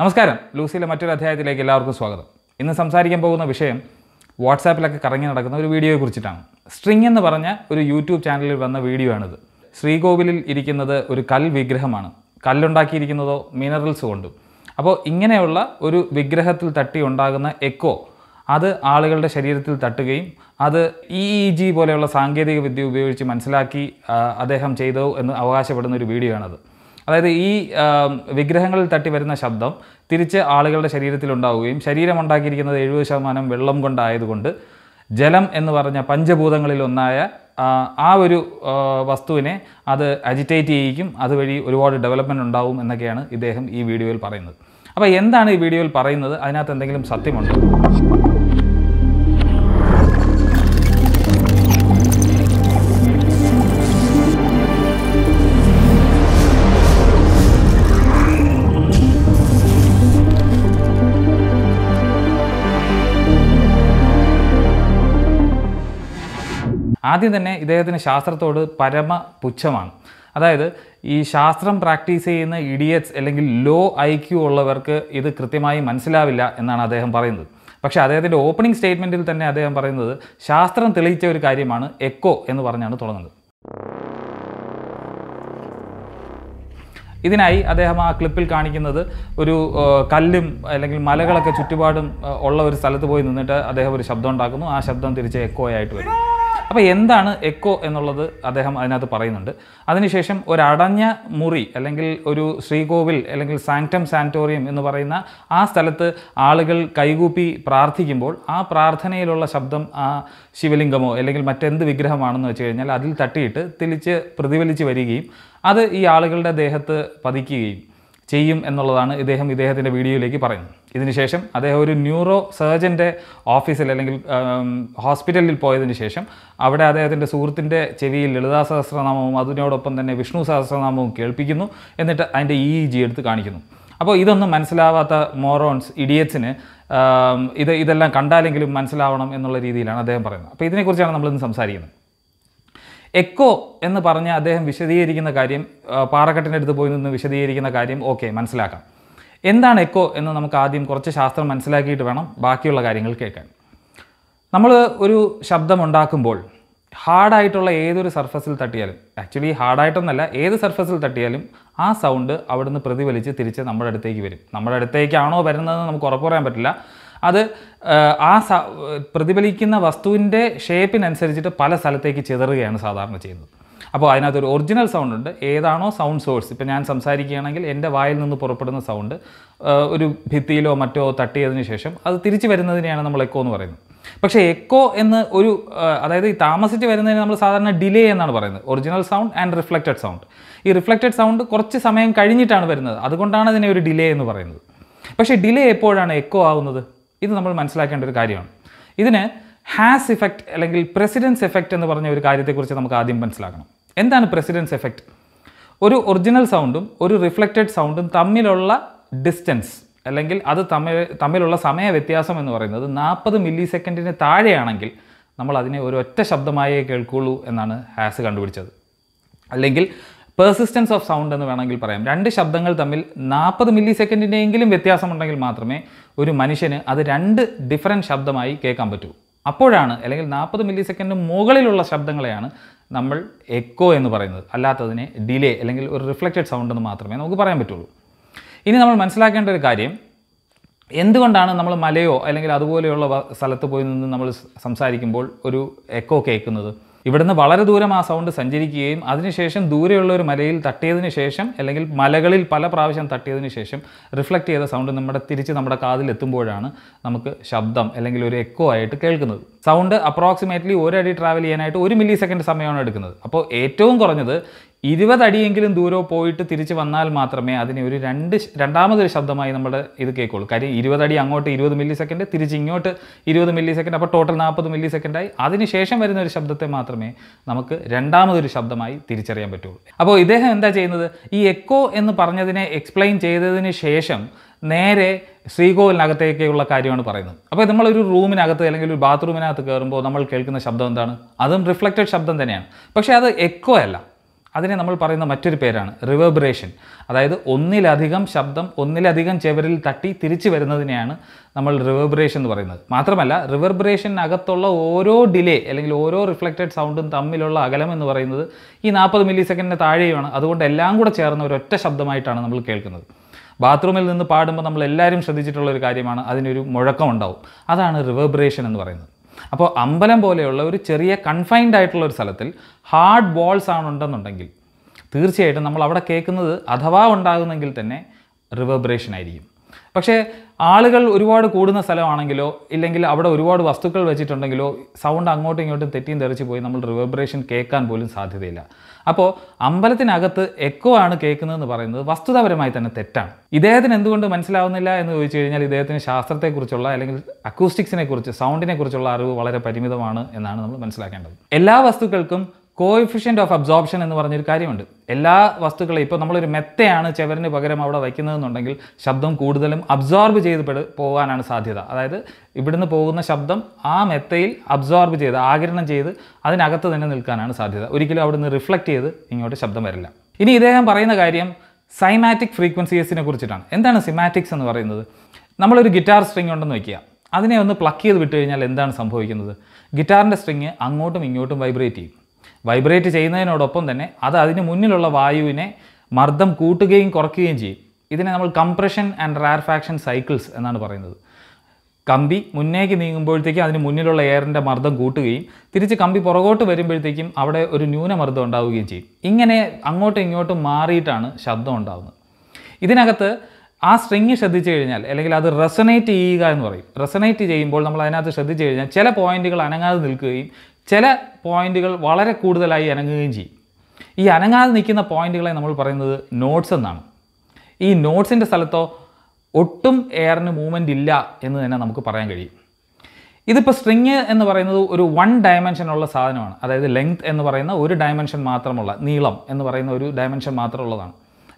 നമസ്കാരം. ലൂസിയിലെ മറ്റൊരു അധ്യായത്തിലേക്ക് എല്ലാവർക്കും സ്വാഗതം. ഇന്ന് സംസാരിക്കാൻ പോകുന്ന വിഷയം വാട്സാപ്പിലൊക്കെ കറങ്ങി നടക്കുന്ന ഒരു വീഡിയോയെ കുറിച്ചിട്ടാണ്. സ്ട്രിങ് എന്ന് പറഞ്ഞ ഒരു യൂട്യൂബ് ചാനലിൽ വന്ന വീഡിയോ ആണിത് ശ്രീകോവിലിൽ ഇരിക്കുന്നത് ഒരു കൽ വിഗ്രഹമാണ്. കല്ലുണ്ടാക്കിയിരിക്കുന്നതോ മിനറൽസ് കൊണ്ടും. അപ്പോൾ ഇങ്ങനെയുള്ള ഒരു വിഗ്രഹത്തിൽ തട്ടി ഉണ്ടാകുന്ന എക്കോ അത് ആളുകളുടെ ശരീരത്തിൽ തട്ടുകയും അത് ഇ ഇ ജി പോലെയുള്ള സാങ്കേതിക വിദ്യ ഉപയോഗിച്ച് മനസ്സിലാക്കി അദ്ദേഹം ചെയ്തു എന്ന് അവകാശപ്പെടുന്ന ഒരു വീഡിയോ ആണത് അതായത് ഈ വിഗ്രഹങ്ങളിൽ തട്ടി വരുന്ന ശബ്ദം തിരിച്ച് ആളുകളുടെ ശരീരത്തിൽ ഉണ്ടാവുകയും ശരീരം ഉണ്ടാക്കിയിരിക്കുന്നത് എഴുപത് ശതമാനം വെള്ളം കൊണ്ടായതുകൊണ്ട് ജലം എന്ന് പറഞ്ഞ പഞ്ചഭൂതങ്ങളിലൊന്നായ ആ, ഒരു വസ്തുവിനെ അത് അജിറ്റേറ്റ് ചെയ്യിക്കും. അതുവഴി ഒരുപാട് ഡെവലപ്മെന്റ് ഉണ്ടാവും എന്നൊക്കെയാണ് ഇദ്ദേഹം ഈ വീഡിയോയിൽ പറയുന്നത്. അപ്പോൾ എന്താണ് ഈ വീഡിയോയിൽ പറയുന്നത്? അതിനകത്ത് എന്തെങ്കിലും സത്യമുണ്ടോ? ആദ്യം തന്നെ ഇദ്ദേഹത്തിന് ശാസ്ത്രത്തോട് പരമ പുച്ഛമാണ് അതായത് ഈ ശാസ്ത്രം പ്രാക്ടീസ് ചെയ്യുന്ന ഇഡിയറ്റ്സ് അല്ലെങ്കിൽ ലോ ഐ ക്യു ഉള്ളവർക്ക് ഇത് കൃത്യമായി മനസ്സിലാവില്ല എന്നാണ് അദ്ദേഹം പറയുന്നത്. പക്ഷേ അദ്ദേഹത്തിന്റെ ഓപ്പണിംഗ് സ്റ്റേറ്റ്മെന്റിൽ തന്നെ അദ്ദേഹം പറയുന്നത് ശാസ്ത്രം തെളിയിച്ച ഒരു കാര്യമാണ് എക്കോ എന്ന് പറഞ്ഞാണ് തുടങ്ങുന്നത്. ഇതിനായി അദ്ദേഹം ആ ക്ലിപ്പിൽ കാണിക്കുന്നത് ഒരു കല്ലും അല്ലെങ്കിൽ മലകളൊക്കെ ചുറ്റുപാടും ഉള്ള ഒരു സ്ഥലത്ത് പോയി നിന്നിട്ട് അദ്ദേഹം ഒരു ശബ്ദം ഉണ്ടാക്കുന്നു. ആ ശബ്ദം തിരിച്ച് എക്കോ ആയിട്ട് വരും. അപ്പോൾ എന്താണ് എക്കോ എന്നുള്ളത് അദ്ദേഹം അതിനകത്ത് പറയുന്നുണ്ട്. അതിനുശേഷം ഒരു അടഞ്ഞ മുറി അല്ലെങ്കിൽ ഒരു ശ്രീകോവിൽ അല്ലെങ്കിൽ സാങ്ക്ടം സാനിറ്റോറിയം എന്ന് പറയുന്ന ആ സ്ഥലത്ത് ആളുകൾ കൈകൂപ്പി പ്രാർത്ഥിക്കുമ്പോൾ ആ പ്രാർത്ഥനയിലുള്ള ശബ്ദം ആ ശിവലിംഗമോ അല്ലെങ്കിൽ മറ്റെന്ത് വിഗ്രഹമാണെന്ന് വെച്ച് കഴിഞ്ഞാൽ അതിൽ തട്ടിയിട്ട് തിരിച്ച് പ്രതിഫലിച്ച് വരികയും അത് ഈ ആളുകളുടെ ദേഹത്ത് പതിക്കുകയും ചെയ്യും എന്നുള്ളതാണ് ഇദ്ദേഹം ഇദ്ദേഹത്തിന്റെ വീഡിയോയിലേക്ക് പറയുന്നത്. ഇതിനുശേഷം അദ്ദേഹം ഒരു ന്യൂറോ സർജന്റെ ഓഫീസിൽ അല്ലെങ്കിൽ ഹോസ്പിറ്റലിൽ പോയതിന് ശേഷം അവിടെ അദ്ദേഹത്തിന്റെ സുഹൃത്തിന്റെ ചെവിയിൽ ലളിതാ സഹസ്രനാമവും അതിനോടൊപ്പം തന്നെ വിഷ്ണു സഹസ്രനാമവും കേൾപ്പിക്കുന്നു. എന്നിട്ട് അതിന്റെ ഇ ജി എടുത്ത് കാണിക്കുന്നു. അപ്പോൾ ഇതൊന്നും മനസ്സിലാവാത്ത മോറോൺസ് ഇഡിയറ്റ്സിന് ഇത് ഇതെല്ലാം കണ്ടാലെങ്കിലും മനസ്സിലാവണം എന്നുള്ള രീതിയിലാണ് അദ്ദേഹം പറയുന്നത്. അപ്പോൾ ഇതിനെക്കുറിച്ചാണ് നമ്മളിന്ന് സംസാരിക്കുന്നത്. എക്കോ എന്ന് പറഞ്ഞ് അദ്ദേഹം വിശദീകരിക്കുന്ന കാര്യം പാറക്കെട്ടിന്റെ അടുത്ത് പോയി നിന്ന് വിശദീകരിക്കുന്ന കാര്യം ഓക്കെ മനസ്സിലാക്കാം. എന്താണ് എക്കോ എന്ന് നമുക്ക് ആദ്യം കുറച്ച് ശാസ്ത്രം മനസ്സിലാക്കിയിട്ട് വേണം ബാക്കിയുള്ള കാര്യങ്ങൾ കേൾക്കാൻ. നമ്മൾ ഒരു ശബ്ദം ഉണ്ടാക്കുമ്പോൾ ഹാർഡായിട്ടുള്ള ഏതൊരു സർഫസിൽ തട്ടിയാലും ആക്ച്വലി ഹാർഡായിട്ടൊന്നല്ല ഏത് സർഫസിൽ തട്ടിയാലും ആ സൗണ്ട് അവിടുന്ന് പ്രതിഫലിച്ച് തിരിച്ച് നമ്മുടെ അടുത്തേക്ക് വരും. നമ്മുടെ അടുത്തേക്കാണോ വരുന്നതെന്ന് നമുക്ക് ഉറപ്പ് പറയാൻ പറ്റില്ല. അത് ആ, പ്രതിഫലിക്കുന്ന വസ്തുവിന്റെ ഷേപ്പിനനുസരിച്ചിട്ട് പല സ്ഥലത്തേക്ക് ചിതറുകയാണ് സാധാരണ ചെയ്യുന്നത്. അപ്പോൾ അതിനകത്ത് ഒരു ഒറിജിനൽ സൗണ്ട് ഉണ്ട്. ഏതാണോ സൗണ്ട് സോഴ്സ് ഇപ്പോൾ ഞാൻ സംസാരിക്കുകയാണെങ്കിൽ എന്റെ വായിൽ നിന്ന് പുറപ്പെടുന്ന സൗണ്ട് ഒരു ഭിത്തിയിലോ മറ്റോ തട്ടിയതിന് ശേഷം അത് തിരിച്ചു വരുന്നതിനെയാണ് നമ്മൾ എക്കോ എന്ന് പറയുന്നത്. പക്ഷേ എക്കോ എന്ന് ഒരു അതായത് ഈ താമസിച്ച് വരുന്നതിന് നമ്മൾ സാധാരണ ഡിലേ എന്നാണ് പറയുന്നത്. Original sound and reflected sound ഈ റിഫ്ലക്റ്റഡ് സൗണ്ട് കുറച്ച് സമയം കഴിഞ്ഞിട്ടാണ് വരുന്നത്. അതുകൊണ്ടാണ് ഇതിനെ ഒരു ഡിലേ എന്ന് പറയുന്നത്. പക്ഷേ ഡിലേ എപ്പോഴാണ് എക്കോ ആവുന്നത്? ഇത് നമ്മൾ മനസ്സിലാക്കേണ്ട ഒരു കാര്യമാണ്. ഇതിന് ഹാസ് ഇഫക്റ്റ് അല്ലെങ്കിൽ പ്രസിഡൻസ് എഫക്റ്റ് എന്ന് പറഞ്ഞ ഒരു കാര്യത്തെക്കുറിച്ച് നമുക്ക് ആദ്യം മനസ്സിലാക്കണം. എന്താണ് പ്രസിഡൻസ് എഫക്റ്റ് ഒരു ഒറിജിനൽ സൗണ്ടും ഒരു റിഫ്ലക്റ്റഡ് സൗണ്ടും തമ്മിലുള്ള ഡിസ്റ്റൻസ് അല്ലെങ്കിൽ അത് തമ്മിൽ തമ്മിലുള്ള സമയ വ്യത്യാസം എന്ന് പറയുന്നത് നാൽപ്പത് മില്ലി സെക്കൻഡിന് താഴെയാണെങ്കിൽ നമ്മൾ അതിനെ ഒരു ഒറ്റ ശബ്ദമായേ കേൾക്കുള്ളൂ എന്നാണ് ഹാസ് കണ്ടുപിടിച്ചത്. അല്ലെങ്കിൽ പേഴ്സിസ്റ്റൻസ് ഓഫ് സൗണ്ട് എന്ന് വേണമെങ്കിൽ പറയാം. രണ്ട് ശബ്ദങ്ങൾ തമ്മിൽ നാൽപ്പത് മില്ലി സെക്കൻഡിന്റെയെങ്കിലും വ്യത്യാസമുണ്ടെങ്കിൽ മാത്രമേ ഒരു മനുഷ്യന് അത് രണ്ട് ഡിഫറന്റ് ശബ്ദമായി കേൾക്കാൻ പറ്റൂ. അപ്പോഴാണ് അല്ലെങ്കിൽ നാൽപ്പത് മില്ലി സെക്കൻഡിന് മുകളിലുള്ള ശബ്ദങ്ങളെയാണ് നമ്മൾ എക്കോ എന്ന് പറയുന്നത്. അല്ലാത്തതിനെ ഡിലേ അല്ലെങ്കിൽ ഒരു റിഫ്ലക്റ്റഡ് സൗണ്ട് എന്ന് മാത്രമേ നമുക്ക് പറയാൻ പറ്റുള്ളൂ. ഇനി നമ്മൾ മനസ്സിലാക്കേണ്ട ഒരു കാര്യം എന്തുകൊണ്ടാണ് നമ്മൾ മലയോ അല്ലെങ്കിൽ അതുപോലെയുള്ള സ്ഥലത്ത് പോയി നിന്ന് നമ്മൾ സംസാരിക്കുമ്പോൾ ഒരു എക്കോ കേൾക്കുന്നത്? ഇവിടുന്ന് വളരെ ദൂരം ആ സൗണ്ട് സഞ്ചരിക്കുകയും അതിനുശേഷം ദൂരെയുള്ള ഒരു മലയിൽ തട്ടിയതിന് ശേഷം അല്ലെങ്കിൽ മലകളിൽ പല പ്രാവശ്യം തട്ടിയതിന് ശേഷം റിഫ്ലക്റ്റ് ചെയ്ത സൗണ്ട് നമ്മുടെ തിരിച്ച് നമ്മുടെ കാതിൽ എത്തുമ്പോഴാണ് നമുക്ക് ശബ്ദം അല്ലെങ്കിൽ ഒരു എക്കോ ആയിട്ട് കേൾക്കുന്നത്. സൗണ്ട് അപ്രോക്സിമേറ്റ്ലി ഒരടി ട്രാവൽ ചെയ്യാനായിട്ട് ഒരു മില്ലി സെക്കൻഡ് സമയമാണ് എടുക്കുന്നത്. അപ്പോൾ ഏറ്റവും കുറഞ്ഞത് ഇരുപത് അടിയെങ്കിലും ദൂരം പോയിട്ട് തിരിച്ച് വന്നാൽ മാത്രമേ അതിനെ ഒരു രണ്ട് രണ്ടാമതൊരു ശബ്ദമായി നമ്മൾ ഇത് കേൾക്കുള്ളൂ. കാര്യം ഇരുപതടി അങ്ങോട്ട് ഇരുപത് മില്ലി സെക്കൻഡ് തിരിച്ച് ഇങ്ങോട്ട് ഇരുപത് മില്ലി സെക്കൻഡ് അപ്പോൾ ടോട്ടൽ നാൽപ്പത് മില്ലി സെക്കൻഡായി അതിനുശേഷം വരുന്ന ഒരു ശബ്ദത്തെ മാത്രമേ നമുക്ക് രണ്ടാമതൊരു ശബ്ദമായി തിരിച്ചറിയാൻ പറ്റുള്ളൂ. അപ്പോൾ ഇദ്ദേഹം എന്താ ചെയ്യുന്നത്? ഈ എക്കോ എന്ന് പറഞ്ഞതിനെ എക്സ്പ്ലെയിൻ ചെയ്തതിന് ശേഷം നേരെ ശ്രീകോവിലിനകത്തേക്കുള്ള കാര്യമാണ് പറയുന്നത്. അപ്പോൾ നമ്മളൊരു റൂമിനകത്ത് അല്ലെങ്കിൽ ഒരു ബാത്റൂമിനകത്ത് കയറുമ്പോൾ നമ്മൾ കേൾക്കുന്ന ശബ്ദം എന്താണ്? അതും റിഫ്ലക്റ്റഡ് ശബ്ദം തന്നെയാണ്. പക്ഷേ അത് എക്കോ അല്ല. അതിനെ നമ്മൾ പറയുന്ന മറ്റൊരു പേരാണ് റിവേബറേഷൻ അതായത് ഒന്നിലധികം ശബ്ദം ഒന്നിലധികം ചെവരിൽ തട്ടി തിരിച്ചു വരുന്നതിനെയാണ് നമ്മൾ റിവേബറേഷൻ എന്ന് പറയുന്നത്. മാത്രമല്ല റിവർബറേഷനകത്തുള്ള ഓരോ ഡിലേ അല്ലെങ്കിൽ ഓരോ റിഫ്ലക്റ്റഡ് സൗണ്ടും തമ്മിലുള്ള അകലം എന്ന് പറയുന്നത് ഈ നാൽപ്പത് മില്ലി സെക്കൻഡിന് താഴെയുമാണ്. അതുകൊണ്ട് എല്ലാം കൂടെ ചേർന്ന ഒറ്റ ശബ്ദമായിട്ടാണ് നമ്മൾ കേൾക്കുന്നത്. ബാത്റൂമിൽ നിന്ന് പാടുമ്പോൾ നമ്മൾ എല്ലാവരും ശ്രദ്ധിച്ചിട്ടുള്ള ഒരു കാര്യമാണ് അതിനൊരു മുഴക്കം ഉണ്ടാവും അതാണ് റിവേബറേഷൻ എന്ന് പറയുന്നത്. അപ്പോൾ അമ്പലം പോലെയുള്ള ഒരു ചെറിയ കൺഫൈൻഡ് ആയിട്ടുള്ള ഒരു സ്ഥലത്തിൽ ഹാർഡ് ബോൾസ് ആണ് ഉണ്ടെന്നുണ്ടെങ്കിൽ തീർച്ചയായിട്ടും നമ്മൾ അവിടെ കേൾക്കുന്നത് അഥവാ ഉണ്ടാകുന്നെങ്കിൽ തന്നെ റിവബ്രേഷൻ ആയിരിക്കും. പക്ഷേ ആളുകൾ ഒരുപാട് കൂടുന്ന സ്ഥലമാണെങ്കിലോ ഇല്ലെങ്കിൽ അവിടെ ഒരുപാട് വസ്തുക്കൾ വെച്ചിട്ടുണ്ടെങ്കിലോ സൗണ്ട് അങ്ങോട്ടും ഇങ്ങോട്ടും തെറ്റിയും തെറിച്ച് പോയി നമ്മൾ റിവേർബറേഷൻ കേൾക്കാൻ പോലും സാധ്യതയില്ല. അപ്പോൾ അമ്പലത്തിനകത്ത് എക്കോ ആണ് കേൾക്കുന്നതെന്ന് പറയുന്നത് വസ്തുതാപരമായി തന്നെ തെറ്റാണ്. ഇദ്ദേഹത്തിന് എന്തുകൊണ്ട് മനസ്സിലാവുന്നില്ല എന്ന് ചോദിച്ചു കഴിഞ്ഞാൽ ഇദ്ദേഹത്തിന് ശാസ്ത്രത്തെക്കുറിച്ചുള്ള അല്ലെങ്കിൽ അക്കൂസ്റ്റിക്സിനെ കുറിച്ച് സൗണ്ടിനെ കുറിച്ചുള്ള അറിവ് വളരെ പരിമിതമാണ് എന്നാണ് നമ്മൾ മനസ്സിലാക്കേണ്ടത്. എല്ലാ വസ്തുക്കൾക്കും കോഎഫിഷ്യന്റ് ഓഫ് അബ്സോർപ്ഷൻ എന്ന് പറഞ്ഞൊരു കാര്യമുണ്ട്. എല്ലാ വസ്തുക്കളെയും ഇപ്പോൾ നമ്മളൊരു മെത്തയാണ് ചെവറിന് പകരം അവിടെ വയ്ക്കുന്നതെന്നുണ്ടെങ്കിൽ ശബ്ദം കൂടുതലും അബ്സോർബ് ചെയ്ത് പോകാനാണ് സാധ്യത. അതായത് ഇവിടുന്ന് പോകുന്ന ശബ്ദം ആ മെത്തയിൽ അബ്സോർബ് ചെയ്ത് ആകിരണം ചെയ്ത് അതിനകത്ത് തന്നെ നിൽക്കാനാണ് സാധ്യത. ഒരിക്കലും അവിടുന്ന് റിഫ്ലക്റ്റ് ചെയ്ത് ഇങ്ങോട്ട് ശബ്ദം വരില്ല. ഇനി ഇദ്ദേഹം പറയുന്ന കാര്യം സൈമാറ്റിക് ഫ്രീക്വൻസീസിനെ കുറിച്ചിട്ടാണ്. എന്താണ് സിമാറ്റിക്സ് എന്ന് പറയുന്നത്? നമ്മളൊരു ഗിറ്റാർ സ്ട്രിങ് ഉണ്ടെന്ന് വയ്ക്കുക അതിനെ ഒന്ന് പ്ലക്ക് ചെയ്ത് വിട്ട് കഴിഞ്ഞാൽ എന്താണ് സംഭവിക്കുന്നത്? ഗിറ്റാറിന്റെ സ്ട്രിങ് അങ്ങോട്ടും ഇങ്ങോട്ടും വൈബ്രേറ്റ് ചെയ്യും. വൈബ്രേറ്റ് ചെയ്യുന്നതിനോടൊപ്പം തന്നെ അത് അതിന് മുന്നിലുള്ള വായുവിനെ മർദ്ദം കൂട്ടുകയും കുറയ്ക്കുകയും ചെയ്യും. ഇതിനെ നമ്മൾ കംപ്രഷൻ ആൻഡ് റാർഫാക്ഷൻ സൈക്കിൾസ് എന്നാണ് പറയുന്നത്. കമ്പി മുന്നേക്ക് നീങ്ങുമ്പോഴത്തേക്കും അതിന് മുന്നിലുള്ള എയറിന്റെ മർദ്ദം കൂട്ടുകയും തിരിച്ച് കമ്പി പുറകോട്ട് വരുമ്പോഴത്തേക്കും അവിടെ ഒരു ന്യൂനമർദ്ദം ഉണ്ടാവുകയും ചെയ്യും. ഇങ്ങനെ അങ്ങോട്ടും ഇങ്ങോട്ടും മാറിയിട്ടാണ് ശബ്ദം ഉണ്ടാകുന്നത് ഇതിനകത്ത് ആ സ്ട്രിങ് ശ്രദ്ധിച്ചു കഴിഞ്ഞാൽ അല്ലെങ്കിൽ അത് റെസനേറ്റ് ചെയ്യുക എന്ന് പറയും. റെസനേറ്റ് ചെയ്യുമ്പോൾ നമ്മൾ അതിനകത്ത് ശ്രദ്ധിച്ചു കഴിഞ്ഞാൽ ചില പോയിന്റുകൾ അനങ്ങാതെ നിൽക്കുകയും ചില പോയിന്റുകൾ വളരെ കൂടുതലായി അനങ്ങുകയും ചെയ്യും. ഈ അനങ്ങാതെ നിൽക്കുന്ന പോയിന്റുകളെ നമ്മൾ പറയുന്നത് നോട്ട്സ് എന്നാണ്. ഈ നോട്ട്സിന്റെ സ്ഥലത്തോ ഒട്ടും എയറിന് മൂവ്മെന്റ് ഇല്ല എന്ന് തന്നെ നമുക്ക് പറയാൻ കഴിയും. ഇതിപ്പോൾ സ്ട്രിങ് എന്ന് പറയുന്നത് ഒരു വൺ ഡയമെൻഷനുള്ള സാധനമാണ്. അതായത് ലെങ്ത് എന്ന് പറയുന്ന ഒരു ഡയമെൻഷൻ മാത്രമുള്ള നീളം എന്ന് പറയുന്ന ഒരു ഡയമെൻഷൻ മാത്രമുള്ളതാണ്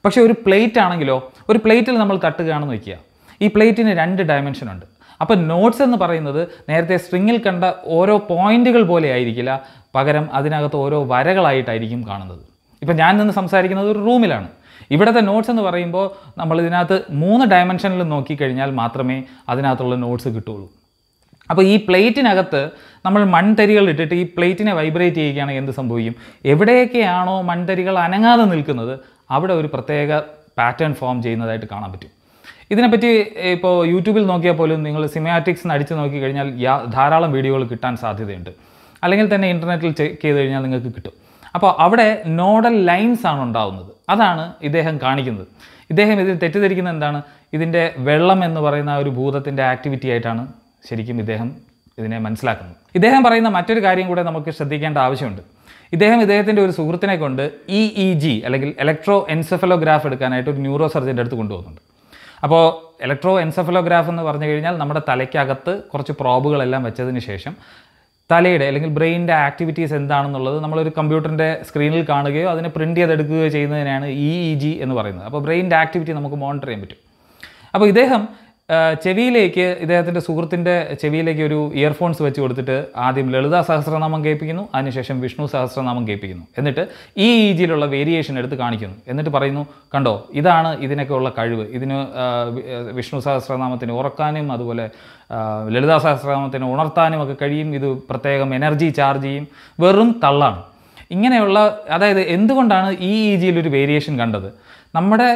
പക്ഷേ ഒരു പ്ലേറ്റ് ആണെങ്കിലോ ഒരു പ്ലേറ്റിൽ നമ്മൾ തട്ടുകയാണെന്ന് വയ്ക്കുക ഈ പ്ലേറ്റിന് രണ്ട് ഡയമെൻഷൻ ഉണ്ട്. അപ്പോൾ നോട്ട്സ് എന്ന് പറയുന്നത് നേരത്തെ സ്ട്രിങ്ങിൽ കണ്ട ഓരോ പോയിന്റുകൾ പോലെ ആയിരിക്കില്ല. പകരം അതിനകത്ത് ഓരോ വരകളായിട്ടായിരിക്കും കാണുന്നത്. ഇപ്പം ഞാൻ നിന്ന് സംസാരിക്കുന്നത് ഒരു റൂമിലാണ് ഇവിടുത്തെ നോട്ട്സ് എന്ന് പറയുമ്പോൾ നമ്മൾ ഇതിനകത്ത് മൂന്ന് ഡയമെൻഷനിൽ നോക്കിക്കഴിഞ്ഞാൽ മാത്രമേ അതിനകത്തുള്ള നോട്ട്സ് കിട്ടുള്ളൂ അപ്പോൾ ഈ പ്ലേറ്റിനകത്ത് നമ്മൾ മൺതരികൾ ഇട്ടിട്ട് ഈ പ്ലേറ്റിനെ വൈബ്രേറ്റ് ചെയ്യുകയാണെങ്കിൽ എന്ത് സംഭവിക്കും? എവിടെയൊക്കെയാണോ മൺതരികൾ അനങ്ങാതെ നിൽക്കുന്നത് അവിടെ ഒരു പ്രത്യേക പാറ്റേൺ ഫോം ചെയ്യുന്നതായിട്ട് കാണാൻ പറ്റും. ഇതിനെപ്പറ്റി ഇപ്പോൾ യൂട്യൂബിൽ നോക്കിയാൽ പോലും നിങ്ങൾ സിമാറ്റിക്സ് അടിച്ച് നോക്കിക്കഴിഞ്ഞാൽ ധാരാളം വീഡിയോകൾ കിട്ടാൻ സാധ്യതയുണ്ട്. അല്ലെങ്കിൽ തന്നെ ഇന്റർനെറ്റിൽ ചെക്ക് ചെയ്ത് കഴിഞ്ഞാൽ നിങ്ങൾക്ക് കിട്ടും. അപ്പോൾ അവിടെ നോഡൽ ലൈൻസ് ആണ് ഉണ്ടാവുന്നത്. അതാണ് ഇദ്ദേഹം കാണിക്കുന്നത്. ഇദ്ദേഹം ഇതിൽ തെറ്റിദ്ധരിക്കുന്നത് എന്താണ്? ഇതിന്റെ വെള്ളം എന്ന് പറയുന്ന ഒരു ഭൂതത്തിന്റെ ആക്ടിവിറ്റി ആയിട്ടാണ് ശരിക്കും ഇദ്ദേഹം ഇതിനെ മനസ്സിലാക്കുന്നത്. ഇദ്ദേഹം പറയുന്ന മറ്റൊരു കാര്യം കൂടെ നമുക്ക് ശ്രദ്ധിക്കേണ്ട ആവശ്യമുണ്ട്. ഇദ്ദേഹം ഇദ്ദേഹത്തിന്റെ ഒരു സുഹൃത്തിനെ കൊണ്ട് ഇ ഇ ജി അല്ലെങ്കിൽ ഇലക്ട്രോ എൻസെഫലോഗ്രാഫ് എടുക്കാനായിട്ട് ഒരു ന്യൂറോ സർജന്റെ അടുത്ത് കൊണ്ടുപോകുന്നുണ്ട്. അപ്പോൾ ഇലക്ട്രോ എൻസഫലോഗ്രാഫ് എന്ന് പറഞ്ഞു കഴിഞ്ഞാൽ നമ്മുടെ തലയ്ക്കകത്ത് കുറച്ച് പ്രോബുകളെല്ലാം വെച്ചതിന് ശേഷം തലയുടെ അല്ലെങ്കിൽ ബ്രെയിനിന്റെ ആക്ടിവിറ്റീസ് എന്താണെന്നുള്ളത് നമ്മളൊരു കമ്പ്യൂട്ടറിന്റെ സ്ക്രീനിൽ കാണുകയോ അതിനെ പ്രിന്റ് ചെയ്തെടുക്കുകയോ ചെയ്യുന്നതിനാണ് ഇ ഇ ജി എന്ന് പറയുന്നത്. അപ്പോൾ ബ്രെയിനിന്റെ ആക്ടിവിറ്റി നമുക്ക് മോണിറ്റർ ചെയ്യാൻ പറ്റും. അപ്പോൾ ഇദ്ദേഹം ചെവിയിലേക്ക് ഇദ്ദേഹത്തിന്റെ സുഹൃത്തിന്റെ ചെവിയിലേക്ക് ഒരു ഇയർഫോൺസ് വെച്ച് കൊടുത്തിട്ട് ആദ്യം ലളിത സഹസ്രനാമം കേൾപ്പിക്കുന്നു അതിനുശേഷം വിഷ്ണു സഹസ്രനാമം കേൾപ്പിക്കുന്നു. എന്നിട്ട് ഈ ഇ ജിയിലുള്ള വേരിയേഷൻ എടുത്ത് കാണിക്കുന്നു. എന്നിട്ട് പറയുന്നു കണ്ടോ ഇതാണ് ഇതിനൊക്കെ ഉള്ള കഴിവ്. ഇതിന് വിഷ്ണു സഹസ്രനാമത്തിന് ഉറക്കാനും അതുപോലെ ലളിതാ സഹസ്രനാമത്തിന് ഉണർത്താനും ഒക്കെ കഴിയും. ഇത് പ്രത്യേകം എനർജി ചാർജ് ചെയ്യും. വെറും തള്ളാണ്. ഇങ്ങനെയുള്ള അതായത് എന്തുകൊണ്ടാണ് ഈ ഇ ഒരു വേരിയേഷൻ കണ്ടത്? നമ്മുടെ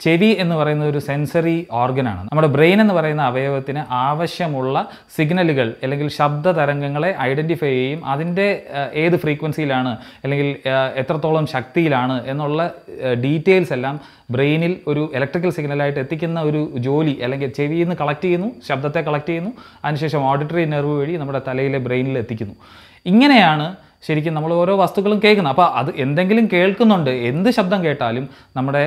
ചെവി എന്ന് പറയുന്ന ഒരു സെൻസറി ഓർഗനാണ്. നമ്മുടെ ബ്രെയിൻ എന്ന് പറയുന്ന അവയവത്തിന് ആവശ്യമുള്ള സിഗ്നലുകൾ അല്ലെങ്കിൽ ശബ്ദ തരംഗങ്ങളെ ഐഡന്റിഫൈ ചെയ്യും. അതിന്റെ ഏത് ഫ്രീക്വൻസിയിലാണ് അല്ലെങ്കിൽ എത്രത്തോളം ശക്തിയിലാണ് എന്നുള്ള ഡീറ്റെയിൽസ് എല്ലാം ബ്രെയിനിൽ ഒരു ഇലക്ട്രിക്കൽ സിഗ്നലായിട്ട് എത്തിക്കുന്ന ഒരു ജോലി അല്ലെങ്കിൽ ചെവിയിൽ നിന്ന് കളക്ട് ചെയ്യുന്നു ശബ്ദത്തെ കളക്ട് ചെയ്യുന്നു. അതിനുശേഷം ഓഡിറ്ററി നെർവ് വഴി നമ്മുടെ തലയിലെ ബ്രെയിനിൽ എത്തിക്കുന്നു. ഇങ്ങനെയാണ് ശരിക്കും നമ്മൾ ഓരോ വസ്തുക്കളും കേൾക്കുന്നത് അപ്പോൾ അത് എന്തെങ്കിലും കേൾക്കുന്നുണ്ട്. എന്ത് ശബ്ദം കേട്ടാലും നമ്മുടെ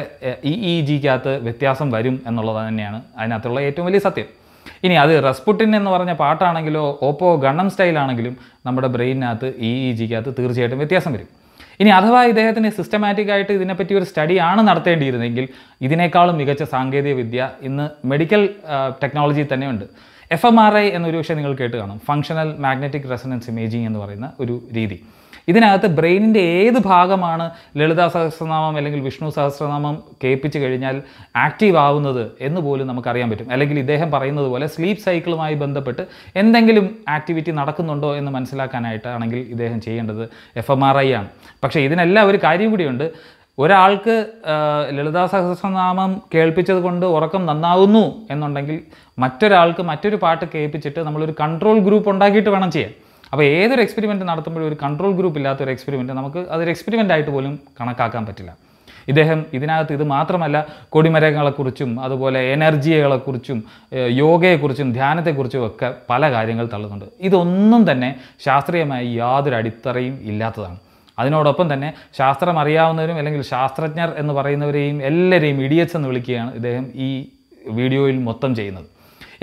ഇ ഇ ജിക്കകത്ത് വ്യത്യാസം വരും എന്നുള്ളത് തന്നെയാണ് അതിനകത്തുള്ള ഏറ്റവും വലിയ സത്യം. ഇനി അത് റസ്പുട്ടിൻ എന്ന് പറഞ്ഞ പാട്ടാണെങ്കിലോ ഓപ്പോ ഗണ്ണം സ്റ്റൈലാണെങ്കിലും നമ്മുടെ ബ്രെയിനകത്ത് ഇ ഇ ജിക്കകത്ത് തീർച്ചയായിട്ടും വ്യത്യാസം വരും. ഇനി അഥവാ ഇദ്ദേഹത്തിന് സിസ്റ്റമാറ്റിക്കായിട്ട് ഇതിനെപ്പറ്റി ഒരു സ്റ്റഡി ആണ് നടത്തേണ്ടിയിരുന്നെങ്കിൽ ഇതിനേക്കാളും മികച്ച സാങ്കേതിക വിദ്യ ഇന്ന് മെഡിക്കൽ ടെക്നോളജി തന്നെയുണ്ട്. എഫ് എം ആർ ഐ എന്നൊരു പക്ഷേ നിങ്ങൾ കേട്ട് കാണും. ഫങ്ഷണൽ മാഗ്നറ്റിക് റെസണൻസ് ഇമേജിംഗ് എന്ന് പറയുന്ന ഒരു രീതി. ഇതിനകത്ത് ബ്രെയിനിന്റെ ഏത് ഭാഗമാണ് ലളിതാ സഹസ്രനാമം അല്ലെങ്കിൽ വിഷ്ണു സഹസ്രനാമം കേൾപ്പിച്ച് കഴിഞ്ഞാൽ ആക്റ്റീവ് ആവുന്നത് എന്ന് പോലും നമുക്കറിയാൻ പറ്റും. അല്ലെങ്കിൽ ഇദ്ദേഹം പറയുന്നത് പോലെ സ്ലീപ്പ് സൈക്കിളുമായി ബന്ധപ്പെട്ട് എന്തെങ്കിലും ആക്ടിവിറ്റി നടക്കുന്നുണ്ടോ എന്ന് മനസ്സിലാക്കാനായിട്ടാണെങ്കിൽ ഇദ്ദേഹം ചെയ്യേണ്ടത് എഫ് എം ആർ ഐ ആണ്. പക്ഷേ ഇതിനെല്ലാം ഒരു കാര്യം കൂടിയുണ്ട്. ഒരാൾക്ക് ലളിതാ സഹസ്രനാമം കേൾപ്പിച്ചത് കൊണ്ട് ഉറക്കം നന്നാവുന്നു എന്നുണ്ടെങ്കിൽ മറ്റൊരാൾക്ക് മറ്റൊരു പാട്ട് കേൾപ്പിച്ചിട്ട് നമ്മളൊരു കൺട്രോൾ ഗ്രൂപ്പ് ഉണ്ടാക്കിയിട്ട് വേണം ചെയ്യാൻ. അപ്പോൾ ഏതൊരു എക്സ്പെരിമെന്റ് നടത്തുമ്പോഴും ഒരു കൺട്രോൾ ഗ്രൂപ്പ് ഇല്ലാത്ത ഒരു എക്സ്പെരിമെന്റ് നമുക്ക് അതൊരു എക്സ്പെരിമെന്റ് ആയിട്ട് പോലും കണക്കാക്കാൻ പറ്റില്ല. ഇദ്ദേഹം ഇതിനകത്ത് ഇത് മാത്രമല്ല കൊടിമരങ്ങളെക്കുറിച്ചും അതുപോലെ എനർജികളെക്കുറിച്ചും യോഗയെക്കുറിച്ചും ധ്യാനത്തെക്കുറിച്ചും ഒക്കെ പല കാര്യങ്ങൾ തള്ളുന്നുണ്ട്. ഇതൊന്നും തന്നെ ശാസ്ത്രീയമായി യാതൊരു അടിത്തറയും ഇല്ലാത്തതാണ്. അതിനോടൊപ്പം തന്നെ ശാസ്ത്രം അറിയാവുന്നവരും അല്ലെങ്കിൽ ശാസ്ത്രജ്ഞർ എന്ന് പറയുന്നവരെയും എല്ലാവരെയും ഇഡിയറ്റ്സ് എന്ന് വിളിക്കുകയാണ് ഇദ്ദേഹം ഈ വീഡിയോയിൽ മൊത്തം ചെയ്യുന്നത്.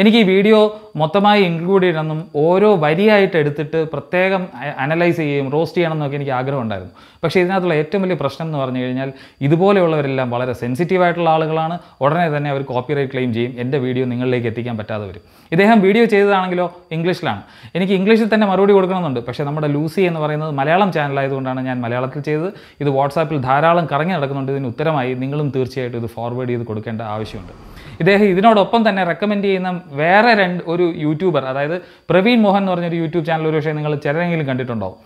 എനിക്ക് ഈ വീഡിയോ മൊത്തമായി ഇൻക്ലൂഡ് ചെയ്യണമെന്നും ഓരോ വരിയായിട്ട് എടുത്തിട്ട് പ്രത്യേകം അനലൈസ് ചെയ്യുകയും റോസ്റ്റ് ചെയ്യണം എന്നൊക്കെ എനിക്ക് ആഗ്രഹം ഉണ്ടായിരുന്നു പക്ഷേ ഇതിനകത്തുള്ള ഏറ്റവും വലിയ പ്രശ്നം എന്ന് പറഞ്ഞു കഴിഞ്ഞാൽ ഇതുപോലെയുള്ളവരെല്ലാം വളരെ സെൻസിറ്റീവ് ആയിട്ടുള്ള ആളുകളാണ്. ഉടനെ തന്നെ അവർ കോപ്പിറൈറ്റ് ക്ലെയിം ചെയ്യും. എന്റെ വീഡിയോ നിങ്ങളിലേക്ക് എത്തിക്കാൻ പറ്റാതെ വരും. ഇദ്ദേഹം വീഡിയോ ചെയ്തതാണെങ്കിലോ ഇംഗ്ലീഷിലാണ്. എനിക്ക് ഇംഗ്ലീഷിൽ തന്നെ മറുപടി കൊടുക്കണമെന്നുണ്ട്. പക്ഷേ നമ്മുടെ ലൂസി എന്ന് പറയുന്നത് മലയാളം ചാനലായതുകൊണ്ടാണ് ഞാൻ മലയാളത്തിൽ ചെയ്തത്. ഇത് വാട്സാപ്പിൽ ധാരാളം കറങ്ങി നടക്കുന്നുണ്ട്. ഇതിന് ഉത്തരമായി നിങ്ങളും തീർച്ചയായിട്ടും ഇത് ഫോർവേഡ് ചെയ്ത് കൊടുക്കേണ്ട ആവശ്യമുണ്ട്. ഇദ്ദേഹം ഇതിനോടൊപ്പം തന്നെ റെക്കമെൻഡ് ചെയ്യുന്ന വേറെ രണ്ട് ഒരു യൂട്യൂബർ അതായത് പ്രവീൺ മോഹൻ എന്ന് പറഞ്ഞൊരു യൂട്യൂബ് ചാനൽ ഒരു പക്ഷേ നിങ്ങൾ ചിലരെങ്കിലും കണ്ടിട്ടുണ്ടാവും.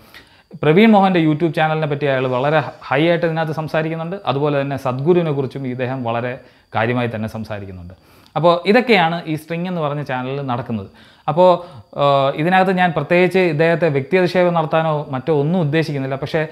പ്രവീൺ മോഹന്റെ യൂട്യൂബ് ചാനലിനെ പറ്റി അയാൾ വളരെ ഹൈ ആയിട്ട് ഇതിനകത്ത് സംസാരിക്കുന്നുണ്ട്. അതുപോലെ തന്നെ സദ്ഗുരുവിനെ കുറിച്ചും ഇദ്ദേഹം വളരെ കാര്യമായി തന്നെ സംസാരിക്കുന്നുണ്ട്. അപ്പോൾ ഇതൊക്കെയാണ് ഈ സ്ട്രിങ് എന്ന് പറഞ്ഞ ചാനലിൽ നടക്കുന്നത്. അപ്പോൾ ഇതിനകത്ത് ഞാൻ പ്രത്യേകിച്ച് ഇദ്ദേഹത്തെ വ്യക്തിയധിക്ഷേപം നടത്താനോ മറ്റോ ഒന്നും ഉദ്ദേശിക്കുന്നില്ല. പക്ഷേ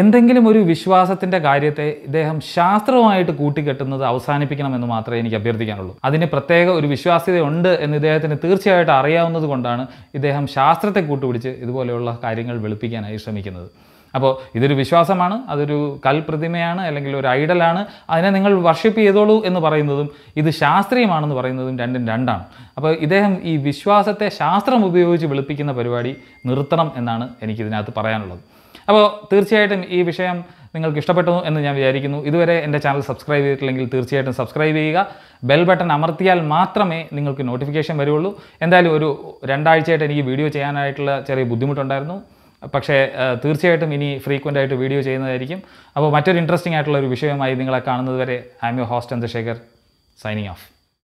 എന്തെങ്കിലും ഒരു വിശ്വാസത്തിന്റെ കാര്യത്തെ ഇദ്ദേഹം ശാസ്ത്രവുമായിട്ട് കൂട്ടിക്കെട്ടുന്നത് അവസാനിപ്പിക്കണമെന്ന് മാത്രമേ എനിക്ക് അഭ്യർത്ഥിക്കാനുള്ളൂ. അതിന് പ്രത്യേക ഒരു വിശ്വാസ്യതയുണ്ട് എന്ന് ഇദ്ദേഹത്തിന് തീർച്ചയായിട്ടും അറിയാവുന്നത് കൊണ്ടാണ് ഇദ്ദേഹം ശാസ്ത്രത്തെ കൂട്ടുപിടിച്ച് ഇതുപോലെയുള്ള കാര്യങ്ങൾ വെളുപ്പിക്കാനായി ശ്രമിക്കുന്നത്. അപ്പോൾ ഇതൊരു വിശ്വാസമാണ് അതൊരു കൽപ്രതിമയാണ് അല്ലെങ്കിൽ ഒരു ഐഡലാണ്. അതിനെ നിങ്ങൾ വർഷിപ്പ് ചെയ്തോളൂ എന്ന് പറയുന്നതും ഇത് ശാസ്ത്രീയമാണെന്ന് പറയുന്നതും രണ്ടും രണ്ടാണ്. അപ്പോൾ ഇദ്ദേഹം ഈ വിശ്വാസത്തെ ശാസ്ത്രം ഉപയോഗിച്ച് വെളുപ്പിക്കുന്ന പരിപാടി നിർത്തണം എന്നാണ് എനിക്കിതിനകത്ത് പറയാനുള്ളത്. അപ്പോൾ തീർച്ചയായിട്ടും ഈ വിഷയം നിങ്ങൾക്ക് ഇഷ്ടപ്പെട്ടു എന്ന് ഞാൻ വിചാരിക്കുന്നു. ഇതുവരെ എന്റെ ചാനൽ സബ്സ്ക്രൈബ് ചെയ്തിട്ടില്ലെങ്കിൽ തീർച്ചയായിട്ടും സബ്സ്ക്രൈബ് ചെയ്യുക. ബെൽ ബട്ടൺ അമർത്തിയാൽ മാത്രമേ നിങ്ങൾക്ക് നോട്ടിഫിക്കേഷൻ വരുള്ളൂ. എന്തായാലും ഒരു രണ്ടാഴ്ചയായിട്ട് എനിക്ക് വീഡിയോ ചെയ്യാനായിട്ടുള്ള ചെറിയ ബുദ്ധിമുട്ടുണ്ടായിരുന്നു. പക്ഷേ തീർച്ചയായിട്ടും ഇനി ഫ്രീക്വന്റ് ആയിട്ട് വീഡിയോ ചെയ്യുന്നതായിരിക്കും. അപ്പോൾ മറ്റൊരു ഇൻട്രസ്റ്റിംഗ് ആയിട്ടുള്ള ഒരു വിഷയമായി നിങ്ങളെ കാണുന്നതുവരെ M U host Chandrashekhar signing off